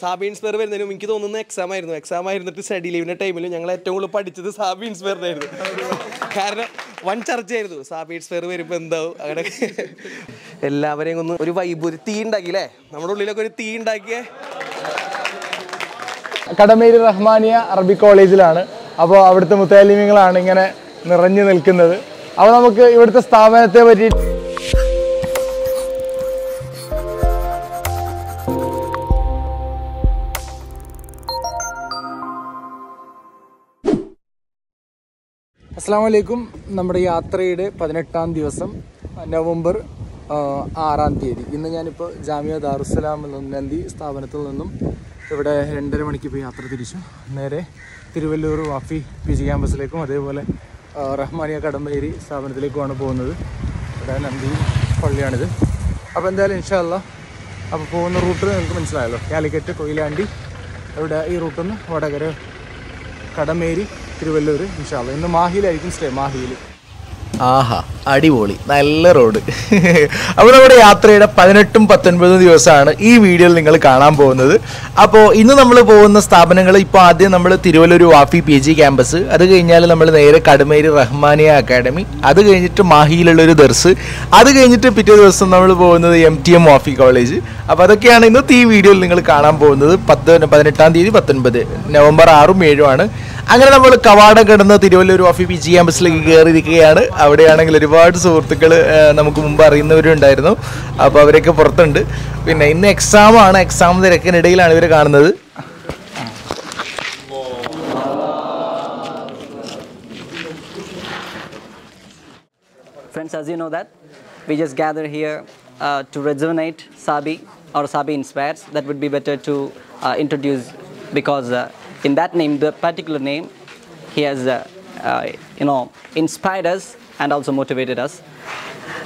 Sabi inspire വരുന്നതിനും എനിക്ക് തോന്നുന്ന എക്സാം ആയിരുന്നു. എക്സാം ആയിരുന്നിട്ട് സ്റ്റഡി ലീവിന്റെ ടൈമിൽ ഞങ്ങൾ ഏറ്റവും കൂടുതൽ പഠിച്ചത് സാബി ആയിരുന്നു കാരണം വൺ ചർച്ചയായിരുന്നു സാബി ഇൻസ്പയർ വരുമ്പോൾ എന്താവും? അങ്ങനെ. എല്ലാവരെയും ഒന്ന് ഒരു വൈബ് ഒരു തീ ഉണ്ടാക്കി അല്ലേ നമ്മുടെ ഉള്ളിലൊക്കെ ഒരു തീ ഉണ്ടാക്കിയേ. കടമേരി റഹ്മാനിയ അറബി കോളേജിലാണ്. അപ്പോൾ അവിടുത്തെ മുത്താലിമ്യങ്ങളാണ് ഇങ്ങനെ നിറഞ്ഞു നിൽക്കുന്നത്. അപ്പോൾ നമുക്ക് ഇവിടുത്തെ സ്ഥാപനത്തെ പറ്റി അസ്സാം വലൈക്കും നമ്മുടെ യാത്രയുടെ പതിനെട്ടാം ദിവസം നവംബർ ആറാം തീയതി. ഇന്ന് ഞാനിപ്പോൾ ജാമ്യ ദാറുസലാമിൽ ദാറുസലാം നന്ദി സ്ഥാപനത്തിൽ നിന്നും ഇവിടെ രണ്ടര മണിക്ക് ഇപ്പോൾ യാത്ര തിരിച്ചു. നേരെ തിരുവല്ലൂർ വാഫി പി ജി ക്യാമ്പസിലേക്കും അതേപോലെ റഹ്മാനിയ കടമ്പേരി സ്ഥാപനത്തിലേക്കുമാണ് പോകുന്നത്. ഇവിടെ നന്ദി പള്ളിയാണിത്. അപ്പോൾ എന്തായാലും ഇൻഷാല്ല അപ്പോൾ പോകുന്ന റൂട്ട് നിങ്ങൾക്ക് മനസ്സിലായല്ലോ. കാലിക്കറ്റ് കൊയിലാണ്ടി ഇവിടെ ഈ റൂട്ടിൽ നിന്ന് വടകര കടമേരി തിരുവല്ലൂർ ഇൻഷാല്ല ഇന്ന് മാഹിയിലായിരിക്കും സ്റ്റേ മാഹിയിൽ ആഹാ അടിപൊളി. നല്ല റോഡ് അപ്പോൾ നമ്മുടെ യാത്രയുടെ പതിനെട്ടും പത്തൊൻപതും ദിവസമാണ് ഈ വീഡിയോയിൽ നിങ്ങൾ കാണാൻ പോകുന്നത്. അപ്പോൾ ഇന്ന് നമ്മൾ പോകുന്ന സ്ഥാപനങ്ങൾ ഇപ്പോൾ ആദ്യം നമ്മൾ Thiruvallur Wafy P G campus അത് കഴിഞ്ഞാൽ നമ്മൾ നേരെ കടുമേരി റഹ്മാനിയ അക്കാഡമി അത് കഴിഞ്ഞിട്ട് മാഹിയിലുള്ളൊരു ദർസ് അത് കഴിഞ്ഞിട്ട് പിറ്റേ ദിവസം നമ്മൾ പോകുന്നത് M T M Wafy college. അപ്പോൾ അതൊക്കെയാണ് ഇന്നത്തെ ഈ വീഡിയോയിൽ നിങ്ങൾ കാണാൻ പോകുന്നത്. പത്ത് പതിനെട്ടാം തീയതി പത്തൊൻപത് നവംബർ ആറും ഏഴും ആണ്. അങ്ങനെ നമ്മൾ കവാടം കിടന്ന് തിരുവല്ലൂർ ഓഫി പി ജി ക്യാമ്പസിലേക്ക് കയറിയിരിക്കുകയാണ് അവിടെയാണെങ്കിൽ ഒരുപാട് സുഹൃത്തുക്കൾ നമുക്ക് മുമ്പ് അറിയുന്നവരുണ്ടായിരുന്നു. അപ്പോൾ അവരൊക്കെ പുറത്തുണ്ട്. പിന്നെ ഇന്ന് എക്സാം ആണ്. എക്സാം തിരക്കിനിടയിലാണ് ഇവരെ കാണുന്നത്. Friends, as you know that, we just gather here uh, to rejuvenate Sabi or Sabi Inspires. That would be better to uh, introduce because uh, in that name, the particular name, he has, uh, uh, you know, inspired us and also motivated us.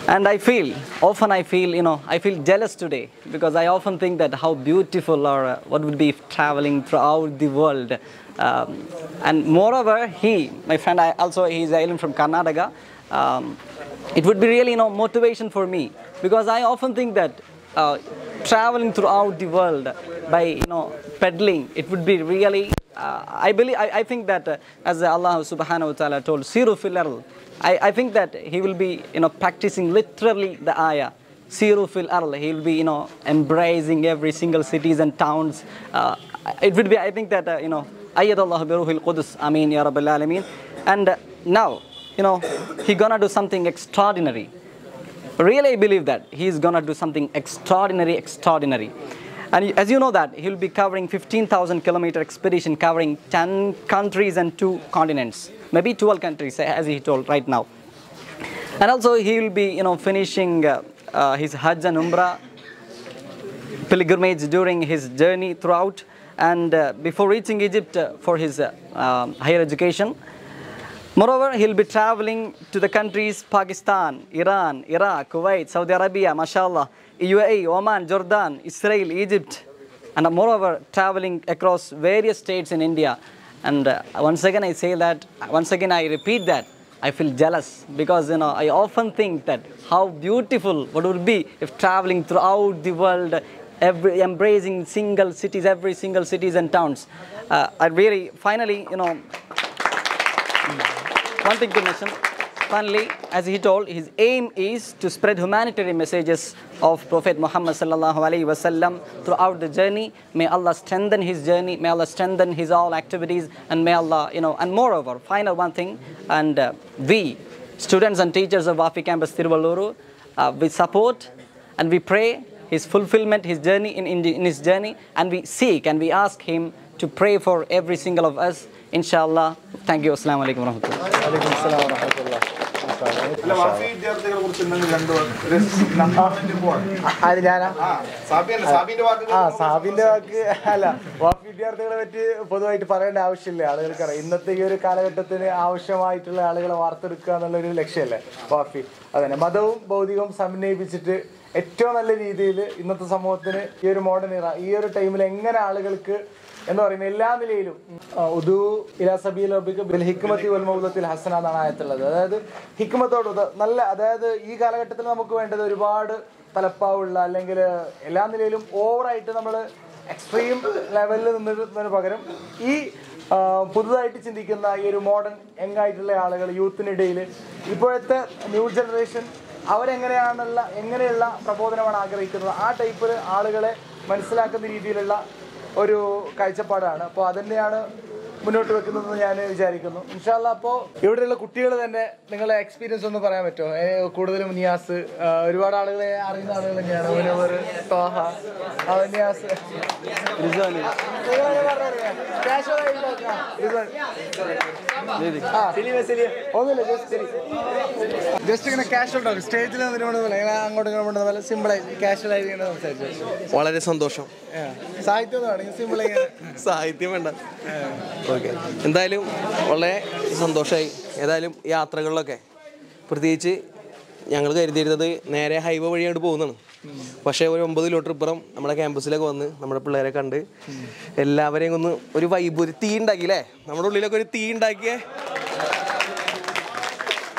And I feel, often I feel, you know, I feel jealous today because I often think that how beautiful or uh, what would be traveling throughout the world. Um, and moreover, he, my friend, I also he's island from Karnataka. Um, it would be really, you know, motivation for me because I often think that uh, traveling throughout the world by, you know, peddling, it would be really uh, I believe, I, I think that uh, as Allah subhanahu wa ta'ala told, Siru fil ard," I, I think that he will be, you know, practicing literally the ayah. Siru fil ard. He will be, you know, embracing every single cities and towns. Uh, it would be, I think that, uh, you know, Ayyad Allah bi ruhil qudus. Ameen ya Rabbil Alameen. And uh, now, you know, he gonna do something extraordinary. Really, I believe that he's gonna do something extraordinary, extraordinary. And as you know that, he'll be covering 15,000 kilometer expedition covering 10 countries and two continents. Maybe 12 countries, as he told right now. And also he will be, you know, finishing uh, uh, his Hajj and Umrah pilgrimage during his journey throughout and uh, before reaching Egypt uh, for his uh, um, higher education. Moreover, he'll be traveling to the countries Pakistan, Iran, Iraq, Kuwait, Saudi Arabia, mashallah, UAE, Oman, Jordan, Israel, Egypt, and moreover, traveling across various states in India. And uh, once again, I say that, once again, I repeat that, I feel jealous because, you know, I often think that how beautiful what would be if traveling throughout the world, every, embracing single cities, every single cities and towns. Uh, I really, finally, you know, one thing to mention. Finally, as he told, his aim is to spread humanitarian messages of Prophet Muhammad sallallahu alaihi wasallam throughout the journey. May Allah strengthen his journey. May Allah strengthen his all activities, and may Allah, you know, and moreover, final one thing, and uh, we, students and teachers of Wafi Campus Tiruvalluru, uh, we support and we pray his fulfillment, his journey in, in, in his journey, and we seek and we ask him to pray for every single of us. Inshallah. Thank you അസ്സാം വലൈക്കും ഞാനാ? ആ സാബിന്റെ വാക്ക് അല്ല. വാഫി വിദ്യാർത്ഥികളെ പറ്റി പൊതുവായിട്ട് പറയേണ്ട ആവശ്യമില്ല. ആളുകൾക്ക് അറിയാം ഇന്നത്തെ ഈ ഒരു കാലഘട്ടത്തിന് ആവശ്യമായിട്ടുള്ള ആളുകളെ വാർത്തെടുക്കുക എന്നുള്ള ഒരു ലക്ഷ്യമല്ലേ വാഫി? അതന്നെ. മതവും ഭൗതികവും സമന്വയിപ്പിച്ചിട്ട് ഏറ്റവും നല്ല രീതിയിൽ ഇന്നത്തെ സമൂഹത്തിന് ഈ ഒരു മോഡേൺ ഇറ ഈ ഒരു ടൈമിൽ എങ്ങനെ ആളുകൾക്ക് എന്ന് പറയുന്ന എല്ലാ നിലയിലും. ഉദു ഇലാ സബീൽ ബിൽ ഹിക്മത്തി വൽ മൗലത്തിൽ ഹസന എന്നാണ് ആയത്തുള്ളത്. അതായത് ഹിക്മത്തോട് നല്ല അതായത് ഈ കാലഘട്ടത്തിൽ നമുക്ക് വേണ്ടത് ഒരുപാട് തലപ്പാവുള്ള അല്ലെങ്കിൽ എല്ലാ നിലയിലും ഓവറായിട്ട് നമ്മൾ എക്സ്ട്രീം ലെവലിൽ നിന്നിരുന്നതിന് പകരം ഈ പുതുതായിട്ട് ചിന്തിക്കുന്ന ഈ ഒരു മോഡേൺ യങ് ആയിട്ടുള്ള ആളുകൾ യൂത്തിനിടയിൽ ഇപ്പോഴത്തെ ന്യൂ ജനറേഷൻ അവരെങ്ങനെയാണുള്ള എങ്ങനെയുള്ള പ്രബോധനമാണ് ആഗ്രഹിക്കുന്നത്? ആ ടൈപ്പിൽ ആളുകളെ മനസ്സിലാക്കുന്ന രീതിയിലുള്ള ഒരു കാഴ്ചപ്പാടാണ്. അപ്പോൾ അതന്നെയാണ് മുന്നോട്ട് വെക്കുന്നതെന്ന് ഞാൻ വിചാരിക്കുന്നു. ഇൻഷാല്ല അപ്പോ ഇവിടെയുള്ള കുട്ടികൾ തന്നെ നിങ്ങളെ എക്സ്പീരിയൻസ് ഒന്ന് പറയാൻ പറ്റുമോ? കൂടുതലും നിയാസ് ഒരുപാട് ആളുകളെ അറിയുന്ന ആളുകൾ തന്നെയാണ്. മുനവർ തോഹ ആ, നിയാസ്. ഒന്നുമില്ല ജസ്റ്റ് ജസ്റ്റ് ഇങ്ങനെ കാഷ്വൽ ടോക്ക് സ്റ്റേജിൽ അങ്ങോട്ടും ഇങ്ങനെ അങ്ങോട്ട് ഇങ്ങോട്ട് പോലെ സിമ്പിൾ ആയി കാഷ്വൽ ആയിട്ട് ഇങ്ങനെ സംസാരിച്ചു? വളരെ സന്തോഷം. സാഹിത്യം സാഹിത്യം വേണ്ട. ഓക്കെ. എന്തായാലും വളരെ സന്തോഷമായി ഏതായാലും യാത്രകളിലൊക്കെ പ്രത്യേകിച്ച് ഞങ്ങൾ കരുതിയിരുന്നത് നേരെ ഹൈവേ വഴി അങ്ങോട്ട് പോകുന്നതാണ്. പക്ഷേ ഒരു ഒമ്പത് കിലോമീറ്റർ ഇപ്പുറം നമ്മുടെ ക്യാമ്പസിലൊക്കെ വന്ന് നമ്മുടെ പിള്ളേരെ കണ്ട് എല്ലാവരെയും ഒന്ന് ഒരു വൈബ് ഒരു തീ ഉണ്ടാക്കി അല്ലേ നമ്മുടെ ഉള്ളിലൊക്കെ ഒരു തീ ഉണ്ടാക്കിയ.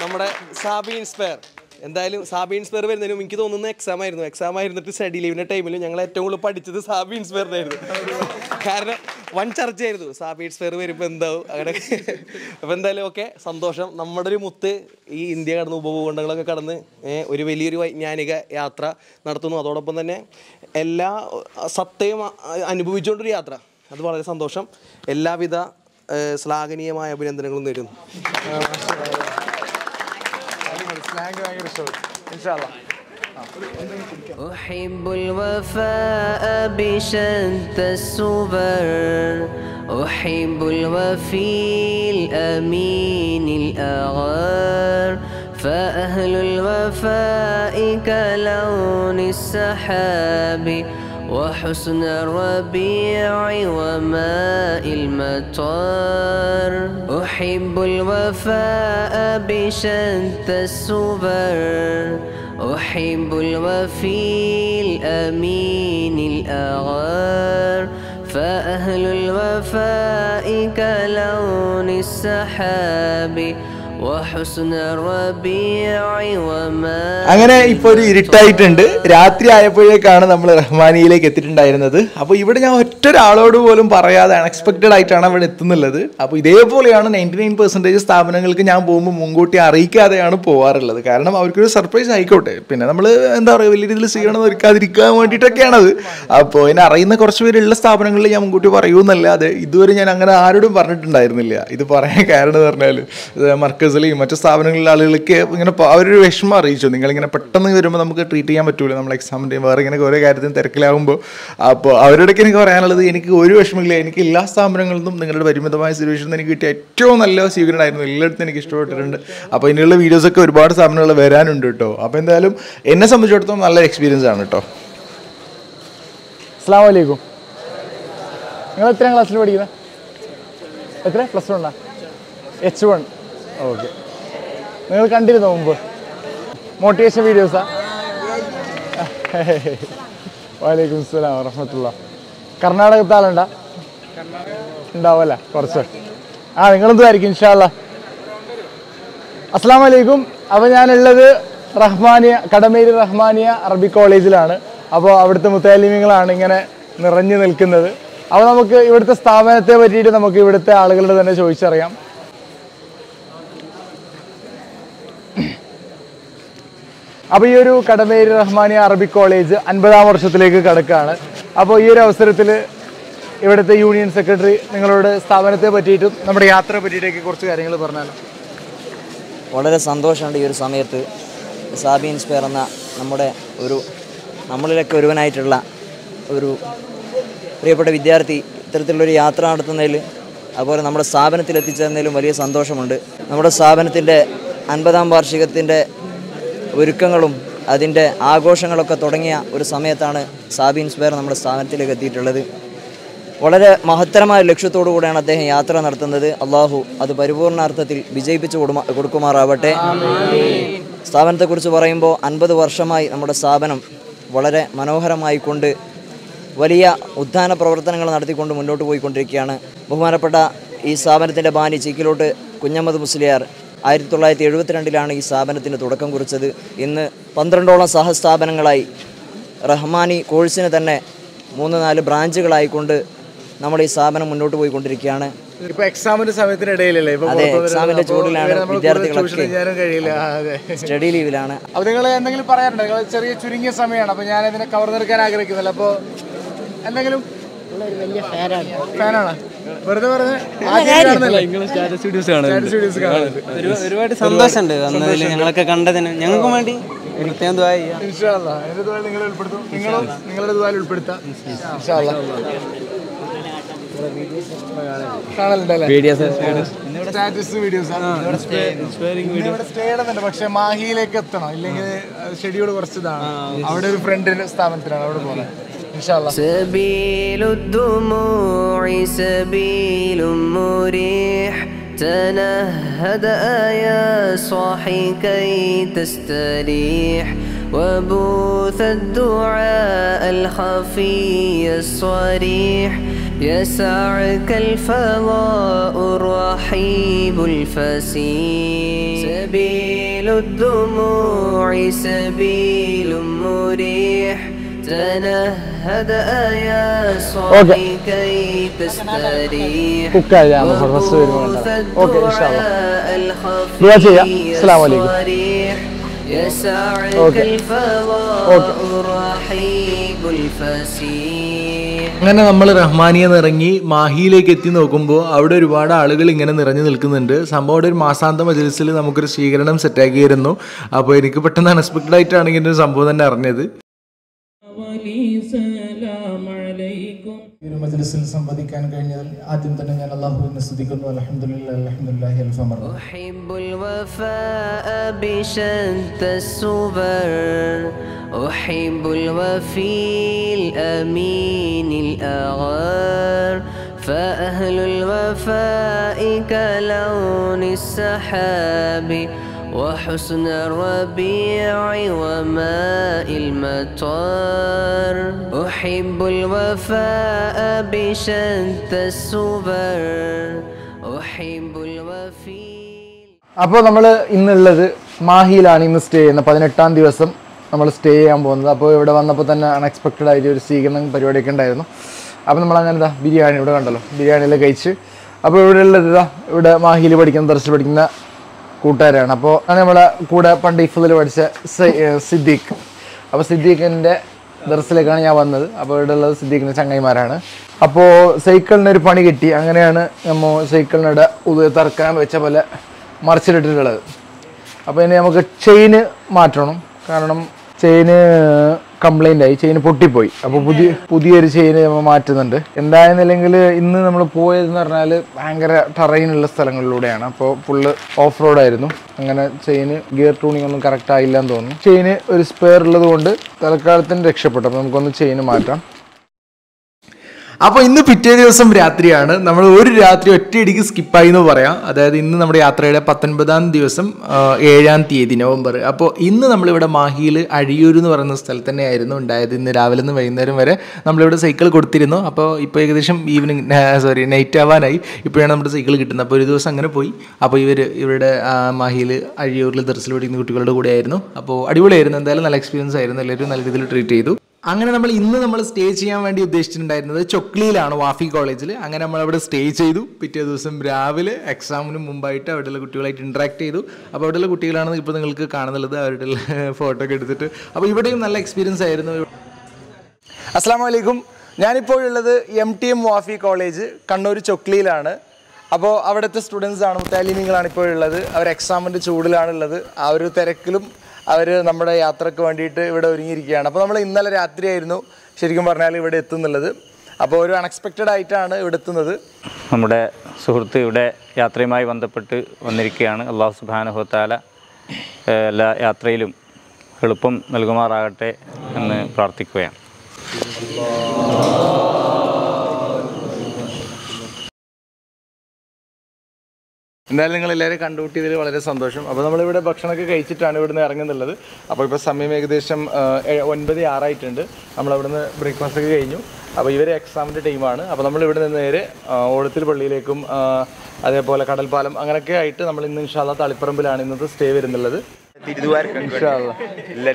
നമ്മുടെ സാബി ഇൻസ്പയർ എന്തായാലും സാബി ഇൻസ്പയർ വരുന്നതിനും എനിക്ക് തോന്നുന്നു എക്സാം ആയിരുന്നു. എക്സാം ആയിരുന്നിട്ട് സ്റ്റഡി ലീവിന്റെ ടൈമിൽ ഞങ്ങൾ ഏറ്റവും കൂടുതൽ പഠിച്ചത് സാബി ആയിരുന്നു. കാരണം വൺ ചർച്ചയായിരുന്നു. സാബീഡ്സ് ഫെയർ വരുമ്പോൾ എന്താവും? അങ്ങനെ. അപ്പോൾ എന്തായാലും ഓക്കെ സന്തോഷം. നമ്മുടെ ഒരു മുത്ത് ഈ ഇന്ത്യ കടന്ന് ഉപഭൂഖണ്ഡങ്ങളൊക്കെ കടന്ന് ഒരു വലിയൊരു വൈജ്ഞാനിക യാത്ര നടത്തുന്നു. അതോടൊപ്പം തന്നെ എല്ലാ സത്തയും അനുഭവിച്ചുകൊണ്ടൊരു യാത്ര. അത് വളരെ സന്തോഷം. എല്ലാവിധ ശ്ലാഘനീയമായ അഭിനന്ദനങ്ങളും നേരുന്നു. സ്ലാങ് ഭയങ്കര ഇഷ്ടപ്പെട്ടു. ഇൻഷാല്ലാ أحب الوفاء بشتى السبر. أحب الوفي الأمين الأغار. فأهل الوفاء كلون السحاب. وحسن الربيع وماء المطر أحب الوفاء بشتى السبر. أحب الوفي الأمين الأغار فأهل الوفاء كلون السحاب. അങ്ങനെ ഇപ്പോൾ ഒരു ഇരുട്ടായിട്ടുണ്ട്. രാത്രി ആയപ്പോഴേക്കാണ് നമ്മൾ റഹ്മാനിയിലേക്ക് എത്തിയിട്ടുണ്ടായിരുന്നത്. അപ്പോൾ ഇവിടെ ഞാൻ ഒറ്റ ഒരാളോട് പോലും പറയാതെ അൺഎക്സ്പെക്റ്റഡ് ആയിട്ടാണ് അവിടെ എത്തുന്നുള്ളത്. അപ്പോൾ ഇതേപോലെയാണ് നയന്റി നയൻ പെർസെന്റേജ് സ്ഥാപനങ്ങൾക്ക് ഞാൻ പോകുമ്പോൾ മുൻകൂട്ടി അറിയിക്കാതെയാണ് പോവാറുള്ളത്. കാരണം അവർക്കൊരു സർപ്രൈസ് ആയിക്കോട്ടെ. പിന്നെ നമ്മൾ എന്താ പറയുക വലിയ രീതിയിൽ സ്വീകരണം ഒരുക്കാതിരിക്കാൻ വേണ്ടിയിട്ടൊക്കെയാണത്. അപ്പോൾ എന്നെ അറിയുന്ന കുറച്ച് പേരുള്ള സ്ഥാപനങ്ങളിൽ ഞാൻ മുൻകൂട്ടി പറയൂന്നല്ലാതെ ഇതുവരെ ഞാൻ അങ്ങനെ ആരോടും പറഞ്ഞിട്ടുണ്ടായിരുന്നില്ല. ഇത് പറയാൻ കാരണം പറഞ്ഞാൽ മർക്കസിലെയും മറ്റു സ്ഥാപനങ്ങളിലെ ആളുകൾക്ക് ഇങ്ങനെ അവരൊരു വിഷമം അറിയിച്ചു. നിങ്ങളിങ്ങനെ പെട്ടെന്ന് വരുമ്പോൾ നമുക്ക് ട്രീറ്റ് ചെയ്യാൻ പറ്റൂല. നമ്മൾ എക്സാമിന്റെയും വേറെ ഇങ്ങനെ ഓരോ കാര്യത്തിനും തിരക്കിലാകുമ്പോൾ അപ്പോൾ അവരോടൊക്കെ എനിക്ക് പറയാനുള്ളത് എനിക്ക് ഒരു വിഷമമില്ല. എനിക്ക് എല്ലാ സ്ഥാപനങ്ങളിൽ നിന്നും നിങ്ങളുടെ പരിമിതമായ സിറ്റുവേഷനിൽ എനിക്ക് കിട്ടിയ ഏറ്റവും നല്ല സ്വീകരണമായിരുന്നു എല്ലായിടത്തും എനിക്ക് ഇഷ്ടപ്പെട്ടിട്ടുണ്ട്. അപ്പോൾ ഇതിനുള്ള വീഡിയോസൊക്കെ ഒരുപാട് സ്ഥാപനങ്ങൾ വരാനുണ്ട് കേട്ടോ. അപ്പോൾ എന്തായാലും എന്നെ സംബന്ധിച്ചിടത്തോളം നല്ല എക്സ്പീരിയൻസ് ആണ് കേട്ടോ. അസ്സാം വലൈക്കും നിങ്ങൾ എത്രയാണ് ക്ലാസ്സിൽ പഠിക്കുന്നത് എത്ര? പ്ലസ് വണ്ണാ എച്ച് വൺ ഓക്കെ. നിങ്ങൾ കണ്ടിരുന്നോ മുമ്പ്? മോട്ടിവേഷൻ വീഡിയോസാ? വലൈക്കും സ്ലാം വറഹമത്തുള്ള. കർണാടകത്തെ ഉണ്ടാവല്ല കുറച്ച്. ആ നിങ്ങളെന്തുമായിരിക്കും ഇൻഷാല്ല അസ്സാം വലൈക്കും അപ്പോൾ ഞാനുള്ളത് റഹ്മാനിയ കടമേരി റഹ്മാനിയ അറബി കോളേജിലാണ്. അപ്പോൾ അവിടുത്തെ മുത്താലിമ്യങ്ങളാണ് ഇങ്ങനെ നിറഞ്ഞു നിൽക്കുന്നത്. അപ്പോൾ നമുക്ക് ഇവിടുത്തെ സ്ഥാപനത്തെ പറ്റിയിട്ട് നമുക്ക് ഇവിടുത്തെ ആളുകളുടെ തന്നെ ചോദിച്ചറിയാം. അപ്പോൾ ഈ ഒരു കടമേരി റഹ്മാനിയ അറബിക് കോളേജ് അൻപതാം വർഷത്തിലേക്ക് കടക്കുകയാണ് അപ്പോൾ ഈ ഒരു അവസരത്തിൽ ഇവിടുത്തെ യൂണിയൻ സെക്രട്ടറി നിങ്ങളോട് സ്ഥാപനത്തെ പറ്റിയിട്ടും നമ്മുടെ യാത്രയെ പറ്റിയിട്ടൊക്കെ കുറച്ച് കാര്യങ്ങൾ പറഞ്ഞാലോ? വളരെ സന്തോഷമുണ്ട് ഈ ഒരു സമയത്ത്. സാബി ഇൻസ്പയർ എന്ന നമ്മുടെ ഒരു നമ്മളിലൊക്കെ ഒരുവനായിട്ടുള്ള ഒരു പ്രിയപ്പെട്ട വിദ്യാർത്ഥി ഇത്തരത്തിലുള്ളൊരു യാത്ര നടത്തുന്നതിൽ അതുപോലെ നമ്മുടെ സ്ഥാപനത്തിൽ എത്തിച്ചേർന്നതിലും വലിയ സന്തോഷമുണ്ട്. നമ്മുടെ സ്ഥാപനത്തിന്റെ അൻപതാം വാർഷികത്തിന്റെ ഒരുക്കങ്ങളും അതിന്റെ ആഘോഷങ്ങളൊക്കെ തുടങ്ങിയ ഒരു സമയത്താണ് സാബി ഇൻസ്പയർ നമ്മുടെ സ്ഥാപനത്തിലേക്ക് എത്തിയിട്ടുള്ളത്. വളരെ മഹത്തരമായ ലക്ഷ്യത്തോടു കൂടെയാണ് അദ്ദേഹം യാത്ര നടത്തുന്നത്. അള്ളാഹു അത് പരിപൂർണാർത്ഥത്തിൽ വിജയിപ്പിച്ചു കൊടുക്കുമാറാവട്ടെ. സ്ഥാപനത്തെക്കുറിച്ച് പറയുമ്പോൾ അൻപത് വർഷമായി നമ്മുടെ സ്ഥാപനം വളരെ മനോഹരമായി കൊണ്ട് വലിയ ഉദ്ധാന പ്രവർത്തനങ്ങൾ നടത്തിക്കൊണ്ട് മുന്നോട്ട് പോയിക്കൊണ്ടിരിക്കുകയാണ്. ബഹുമാനപ്പെട്ട ഈ സ്ഥാപനത്തിന്റെ ബാനി ചീക്കിലോട്ട് കുഞ്ഞമ്മദ് മുസ്ലിയാർ ആയിരത്തി തൊള്ളായിരത്തി എഴുപത്തിരണ്ടിലാണ് ഈ സ്ഥാപനത്തിന് തുടക്കം കുറിച്ചത്. ഇന്ന് പന്ത്രണ്ടോളം സഹസ്ഥാപനങ്ങളായി റഹ്മാനി കോഴ്സിന് തന്നെ മൂന്ന് നാല് ബ്രാഞ്ചുകളായിക്കൊണ്ട് നമ്മൾ ഈ സ്ഥാപനം മുന്നോട്ട് പോയിക്കൊണ്ടിരിക്കുകയാണ്. എക്സാമിന്റെ സമയത്തിനിടയിലല്ലേ? അതെ, ചൂടിലാണ് വിദ്യാർത്ഥികളൊക്കെ. സ്റ്റഡി ലീവിലാണ്. അപ്പൊ നിങ്ങൾ എന്തെങ്കിലും പറയാറുണ്ടോ ചെറിയ ചുരുങ്ങിയ സമയമാണ്. അപ്പൊ ഞാൻ ഇതിനെ കവർന്നെടുക്കാൻ ആഗ്രഹിക്കുന്നില്ല. അപ്പൊ എന്തെങ്കിലും ഫാനാണ്. വെറുതെ ഒരുപാട് സന്തോഷമുണ്ട് വന്നതിൽ ഞങ്ങളൊക്കെ കണ്ടതിന്. ഞങ്ങൾക്കും വേണ്ടി. നിങ്ങളുടെ ഉൾപ്പെടുത്താം. സ്റ്റാറ്റസ് വീഡിയോസ് ഇവിടെ സ്റ്റേ ചെയ്യണമെന്നുണ്ട് പക്ഷെ മാഹിയിലേക്ക് എത്തണം. ഇല്ലെങ്കിൽ ഷെഡ്യൂൾ കുറച്ച് ഇതാണ് അവിടെ ഒരു ഫ്രണ്ടിന്റെ സ്ഥാപനത്തിലാണ് അവിടെ പോകുന്നത് إن شاء الله. سبيل الدموع سبيل مريح. تنهد يا صاحي كي تستريح. وبوث الدعاء الخفي الصريح. يسعك الفضاء الرحيب الفسيح. سبيل الدموع سبيل مريح. നമ്മൾ അങ്ങനെ നമ്മൾ റഹ്മാനിയ നിറങ്ങി മാഹിയിലേക്ക് എത്തി നോക്കുമ്പോൾ അവിടെ ഒരുപാട് ആളുകൾ ഇങ്ങനെ നിറഞ്ഞു നിൽക്കുന്നുണ്ട്. സംഭവം അവിടെ ഒരു മാസാന്ത മജലിസിൽ നമുക്കൊരു സ്വീകരണം സെറ്റാക്കിയിരുന്നു അപ്പോൾ എനിക്ക് പെട്ടെന്ന് അൺഎക്സ്പെക്റ്റഡ് ആയിട്ടാണ് ഇങ്ങനെ ഒരു സംഭവം തന്നെ അറിഞ്ഞത്. ഒരു മജ്ലിസിൽ സംവദിക്കാൻ കഴിഞ്ഞതിൽ ആദ്യം തന്നെ ഞാൻ അള്ളാഹുവിനെ സ്തുതിക്കുന്നു അലഹമുല്ല അലഹമുല്ലാഹി അൽഫമർ أحب الوفاء بشتى السبر أحب الوفي الأمين الأغار فأهل الوفاء كلون السحاب وحسن الربيع وماء المطر أحب الوفاء بشتى السبر أحب الوفي അപ്പോൾ നമ്മൾ ഇന്നുള്ളത് മാഹിയിലാണ് ഇന്ന് സ്റ്റേ ചെയ്യുന്നത് പതിനെട്ടാം ദിവസം നമ്മൾ സ്റ്റേ ചെയ്യാൻ പോകുന്നത് അപ്പോൾ ഇവിടെ വന്നപ്പോൾ തന്നെ അൺഎക്സ്പെക്റ്റഡ് ആയിട്ട് ഒരു സ്വീകരണം പരിപാടിയൊക്കെ ഉണ്ടായിരുന്നു അപ്പോൾ നമ്മൾ അങ്ങനെ ഇതാ ബിരിയാണി ഇവിടെ കണ്ടല്ലോ ബിരിയാണിയെല്ലാം കഴിച്ച് അപ്പോൾ ഇവിടെ ഉള്ളത് ഇതാ ഇവിടെ മാഹിയിൽ പഠിക്കുന്ന ദർശനം പഠിക്കുന്ന കൂട്ടുകാരാണ്. അപ്പോൾ നമ്മളെ കൂടെ പണ്ട് ഇഫിൽ പഠിച്ച സിദ്ദീഖ്. അപ്പോൾ സിദ്ദീഖിന്റെ ദർസിലേക്കാണ് ഞാൻ വന്നത്. അപ്പോൾ ഇവിടെ ഉള്ളത് സിദ്ദീഖിന്റെ ചങ്ങായിമാരാണ്. അപ്പോൾ സൈക്കിളിന് ഒരു പണി കിട്ടി. അങ്ങനെയാണ് നമ്മൾ സൈക്കിളിനിടെ ഉദയ തറക്കാൻ വെച്ച പോലെ മറിച്ചിട്ടിട്ടുള്ളത്. അപ്പോൾ ഇനി നമുക്ക് ചെയിന് മാറ്റണം. കാരണം ചെയിന് കംപ്ലൈന്റ് ആയി. ചെയിന് പൊട്ടിപ്പോയി. അപ്പോൾ പുതിയ പുതിയൊരു ചെയിന് നമ്മൾ മാറ്റുന്നുണ്ട്. എന്തായെന്നില്ലെങ്കിൽ ഇന്ന് നമ്മൾ പോയതെന്ന് പറഞ്ഞാൽ ഭയങ്കര ടറൈനുള്ള സ്ഥലങ്ങളിലൂടെയാണ്. അപ്പോൾ ഫുള്ള് ഓഫ് റോഡ് ആയിരുന്നു. അങ്ങനെ ചെയിന് ഗിയർ ട്യൂണിംഗ് ഒന്നും കറക്റ്റ് ആയില്ല എന്ന് തോന്നുന്നു. ചെയിന് ഒരു സ്പെയർ ഉള്ളത് കൊണ്ട് തൽക്കാലത്തിന് രക്ഷപ്പെട്ടു. അപ്പോൾ നമുക്കൊന്ന് ചെയിന് മാറ്റാം. അപ്പോൾ ഇന്ന് പിറ്റേ ദിവസം രാത്രിയാണ്. നമ്മൾ ഒരു രാത്രി ഒറ്റയടിക്ക് സ്കിപ്പായി എന്ന് പറയാം. അതായത് ഇന്ന് നമ്മുടെ യാത്രയുടെ പത്തൊൻപതാം ദിവസം ഏഴാം തീയതി നവംബർ. അപ്പോൾ ഇന്ന് നമ്മളിവിടെ മാഹിയിൽ അഴിയൂർ എന്ന് പറയുന്ന സ്ഥലത്ത് തന്നെയായിരുന്നു ഉണ്ടായത്. ഇന്ന് രാവിലെ നിന്ന് വൈകുന്നേരം വരെ നമ്മളിവിടെ സൈക്കിൾ കൊടുത്തിരുന്നു. അപ്പോൾ ഇപ്പോൾ ഏകദേശം ഈവനിങ് സോറി നൈറ്റ് ആവാനായി. ഇപ്പോഴാണ് നമ്മുടെ സൈക്കിൾ കിട്ടുന്നത്. അപ്പോൾ ഒരു ദിവസം അങ്ങനെ പോയി. അപ്പോൾ ഇവർ ഇവരുടെ മാഹിയിൽ അഴിയൂരിൽ ദർശനം പഠിക്കുന്ന കുട്ടികളുടെ കൂടെ ആയിരുന്നു അപ്പോൾ അടിപൊളിയായിരുന്നു. എന്തായാലും നല്ല എക്സ്പീരിയൻസ് ആയിരുന്നു. എല്ലാവരും നല്ല രീതിയിൽ ട്രീറ്റ് ചെയ്തു. അങ്ങനെ നമ്മൾ ഇന്ന് നമ്മൾ സ്റ്റേ ചെയ്യാൻ വേണ്ടി ഉദ്ദേശിച്ചിട്ടുണ്ടായിരുന്നത് ചൊക്ലിയിലാണ് വാഫി കോളേജിൽ അങ്ങനെ നമ്മൾ അവിടെ സ്റ്റേ ചെയ്തു. പിറ്റേ ദിവസം രാവിലെ എക്സാമിന് മുമ്പായിട്ട് അവിടെയുള്ള കുട്ടികളായിട്ട് ഇൻട്രാക്ട് ചെയ്തു. അപ്പോൾ അവിടെയുള്ള കുട്ടികളാണ് ഇപ്പോൾ നിങ്ങൾക്ക് കാണുന്നുള്ളത്. അവരുടെ ഫോട്ടോ ഒക്കെ എടുത്തിട്ട്. അപ്പോൾ ഇവിടെയും നല്ല എക്സ്പീരിയൻസ് ആയിരുന്നു. അസ്സാം വലൈക്കും ഞാനിപ്പോഴുള്ളത് M T M Wafy college Kannur ചൊക്ലിയിലാണ്. അപ്പോൾ അവിടുത്തെ സ്റ്റുഡൻസ് ആണ് മുത്താലിമികളാണ് ഇപ്പോൾ ഉള്ളത്. അവർ എക്സാമിന്റെ ചൂടിലാണുള്ളത്. ആ ഒരു തിരക്കിലും അവർ നമ്മുടെ യാത്രയ്ക്ക് വേണ്ടിയിട്ട് ഇവിടെ ഒരുങ്ങിയിരിക്കുകയാണ്. അപ്പോൾ നമ്മൾ ഇന്നലെ രാത്രിയായിരുന്നു ശരിക്കും പറഞ്ഞാൽ ഇവിടെ എത്തുന്നുള്ളത്. അപ്പോൾ ഒരു അൺഎക്സ്പെക്റ്റഡ് ആയിട്ടാണ് ഇവിടെ എത്തുന്നത്. നമ്മുടെ സുഹൃത്ത് ഇവിടെ യാത്രയുമായി ബന്ധപ്പെട്ട് വന്നിരിക്കുകയാണ്. അള്ളാഹു സുബാനുഹത്താല എല്ലാ യാത്രയിലും എളുപ്പം നൽകുമാറാകട്ടെ എന്ന് പ്രാർത്ഥിക്കുകയാണ്. എന്തായാലും നിങ്ങൾ എല്ലാവരും കണ്ടുകൂട്ടിയതിൽ വളരെ സന്തോഷം. അപ്പോൾ നമ്മളിവിടെ ഭക്ഷണമൊക്കെ കഴിച്ചിട്ടാണ് ഇവിടുന്ന് ഇറങ്ങുന്നുള്ളത്. അപ്പോൾ ഇപ്പോൾ സമയം ഏകദേശം ഒൻപത് ആറായിട്ടുണ്ട്. നമ്മളവിടുന്ന് ബ്രേക്ക്ഫാസ്റ്റ് ഒക്കെ കഴിഞ്ഞു. അപ്പോൾ ഇവർ എക്സാമിന്റെ ടീമാണ് അപ്പോൾ നമ്മൾ ഇവിടെ നിന്ന് നേരെ ഓളത്തിൽ ഓടത്തിൽ പള്ളിയിലേക്കും അതേപോലെ കടൽപ്പാലം അങ്ങനെയൊക്കെ ആയിട്ട് നമ്മൾ ഇന്ന് ഇൻഷാല്ല തളിപ്പറമ്പിലാണ് ഇന്നത്തെ സ്റ്റേ വരുന്നുള്ളത്.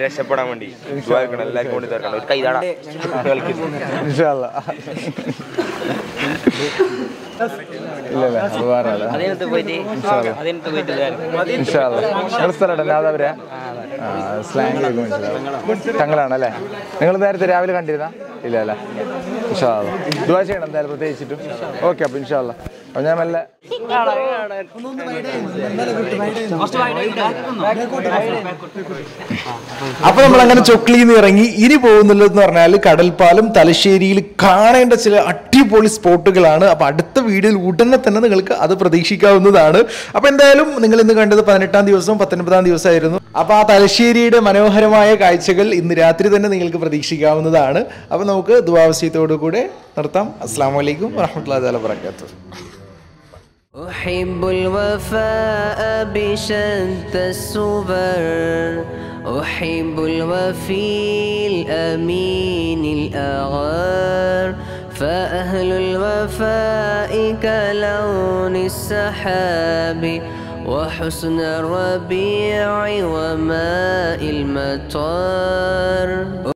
രക്ഷപ്പെടാൻ വേണ്ടി. എല്ലാവർക്കും തങ്ങളാണല്ലേ നിങ്ങൾ നേരത്തെ രാവിലെ കണ്ടിരുന്ന? ഇല്ല അല്ലേ. ഇൻഷാല്ല ദുവാ ചെയ്യണം എന്തായാലും പ്രത്യേകിച്ചിട്ടും. ഓക്കെ അപ്പൊ ഇൻഷാല്ല അപ്പൊ നമ്മൾ അങ്ങനെ ചൊക്ലി നിന്ന് ഇറങ്ങി ഇനി പോകുന്നുള്ളതെന്ന് പറഞ്ഞാൽ കടൽപ്പാലം തലശ്ശേരിയിൽ കാണേണ്ട ചില അടിപൊളി സ്പോട്ടുകളാണ്. അപ്പൊ അടുത്ത വീഡിയോയിൽ ഉടനെ തന്നെ നിങ്ങൾക്ക് അത് പ്രതീക്ഷിക്കാവുന്നതാണ്. അപ്പൊ എന്തായാലും നിങ്ങൾ ഇന്ന് കണ്ടത് പതിനെട്ടാം ദിവസവും പത്തൊൻപതാം ദിവസമായിരുന്നു. അപ്പൊ ആ തലശ്ശേരിയുടെ മനോഹരമായ കാഴ്ചകൾ ഇന്ന് രാത്രി തന്നെ നിങ്ങൾക്ക് പ്രതീക്ഷിക്കാവുന്നതാണ്. അപ്പൊ നമുക്ക് ദുവാവസ്യത്തോടു കൂടെ നിർത്താം. അസ്സാം വലൈക്കും വാഹമത്തല്ലാ വാബർക്കാത്തു أحب الوفاء بشتى السبر. أحب الوفي الأمين الأغار. فأهل الوفاء كلون السحاب. وحسن الربيع وماء المطر